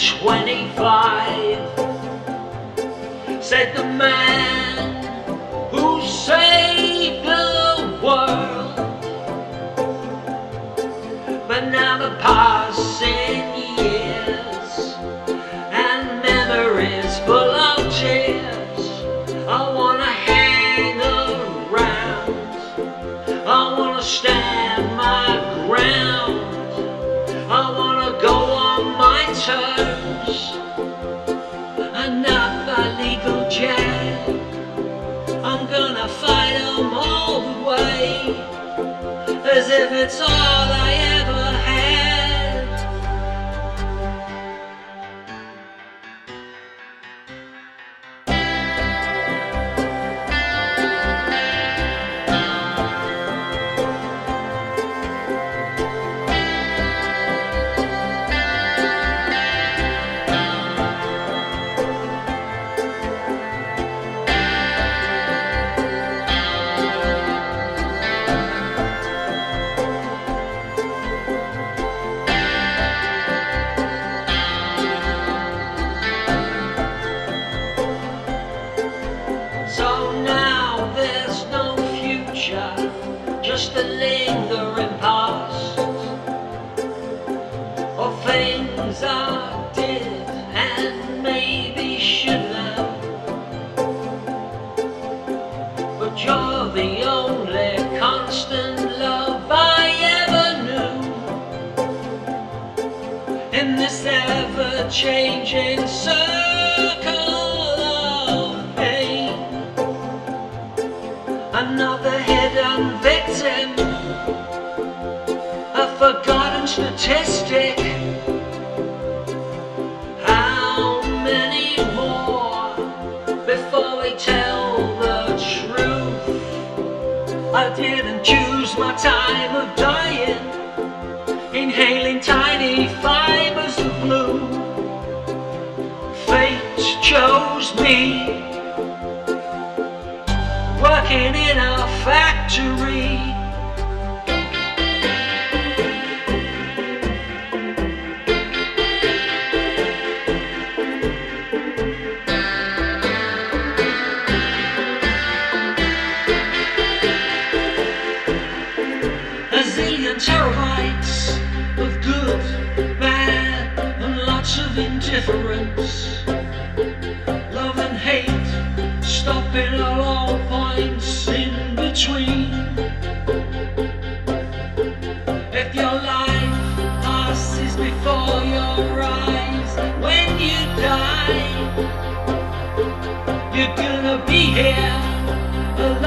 25 terms Enough illegal jack. I'm gonna fight them all the way As if it's all a lingering past of things I did and maybe should have. But you're the only constant love I ever knew. In this ever-changing circle Another hidden victim, a forgotten statistic. How many more before they tell the truth? I didn't choose my time of dying, inhaling tiny fibers of blue. Fate chose me factory. A zillion terabytes of good, bad, and lots of indifference. Life passes before your eyes. When you die, you're gonna be here a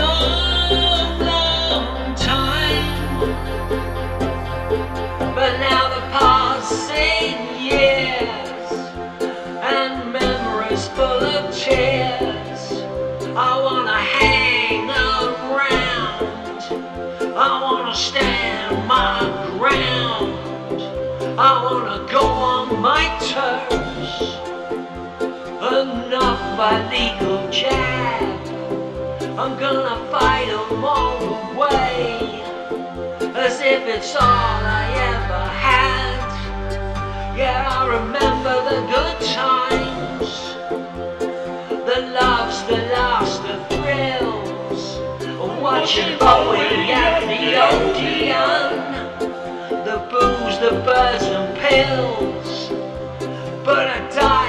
My legal jab. I'm gonna fight 'em all the way as if it's all I ever had. Yeah, I remember the good times, the loves, the lost, the thrills, watching Bowie at the Odeon, the booze, the birds and pills. But I died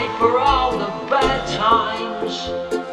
times.